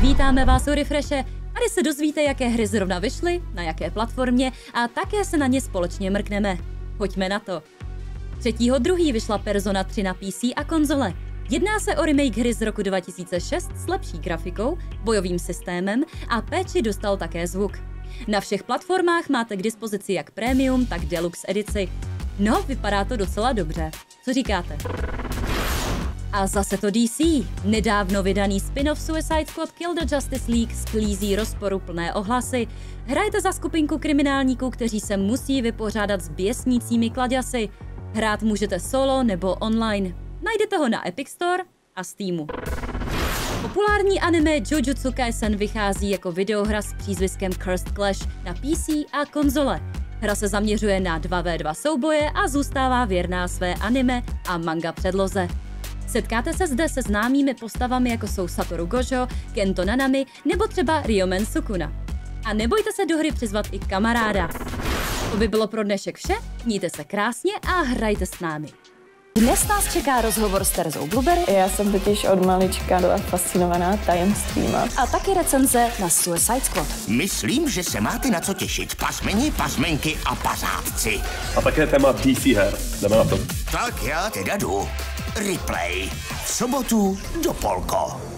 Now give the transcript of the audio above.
vítáme vás u Refreshe. Tady se dozvíte, jaké hry zrovna vyšly, na jaké platformě a také se na ně společně mrkneme. Pojďme na to. 3.2. vyšla Persona 3 na PC a konzole. Jedná se o remake hry z roku 2006 s lepší grafikou, bojovým systémem a péči dostal také zvuk. Na všech platformách máte k dispozici jak premium, tak deluxe edici. No, vypadá to docela dobře. Co říkáte? A zase to DC. Nedávno vydaný spin-off Suicide Squad Kill the Justice League sklízí rozporuplné ohlasy. Hrajete za skupinku kriminálníků, kteří se musí vypořádat s běsnícími kladěsy. Hrát můžete solo nebo online. Najdete ho na Epic Store a Steamu. Populární anime Jujutsu Kaisen vychází jako videohra s přízviskem Cursed Clash na PC a konzole. Hra se zaměřuje na 2v2 souboje a zůstává věrná své anime a manga předloze. Setkáte se zde se známými postavami jako jsou Satoru Gojo, Kento Nanami nebo třeba Ryomen Sukuna. A nebojte se do hry přizvat i kamaráda. To by bylo pro dnešek vše, mějte se krásně a hrajte s námi. Dnes nás čeká rozhovor s Terzou Blueberry. Já jsem totiž od malička byla fascinovaná tajemstvíma. A taky recenze na Suicide Squad. Myslím, že se máte na co těšit. Pasmeni, pasmenky a pazátci. A také téma PC her. Jdeme na to. Tak já teda jdu. Replay. V sobotu do Polko.